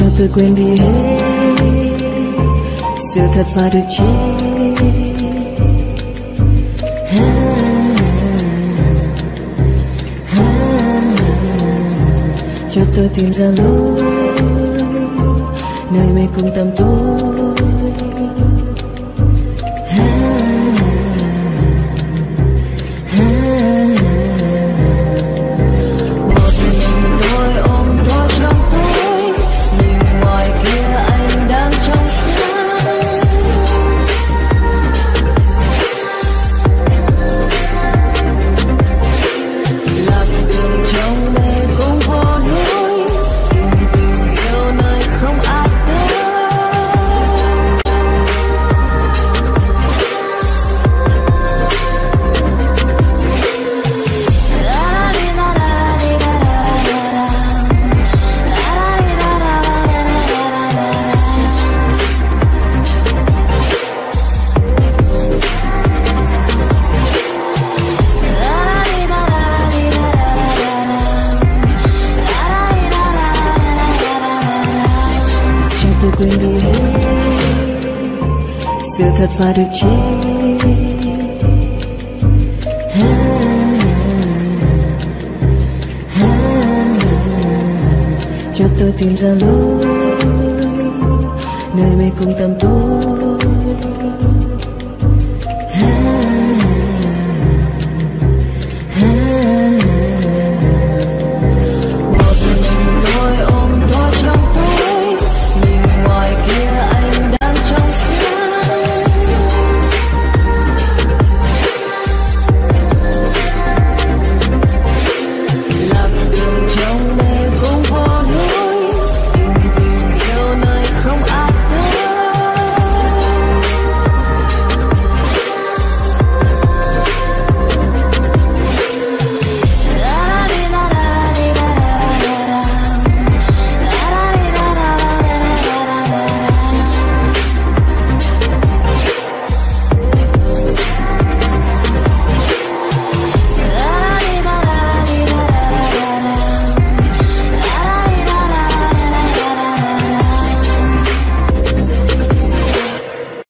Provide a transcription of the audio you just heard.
Cho tôi quên đi hết. Sự thật và được chết cho tôi tìm ra lối. Nơi mê cùng tâm tôi tôi quên đi hết. Sự thật và được chi. Ha, ha, cho tôi tìm ra lối. Nơi mê cùng tâm tôi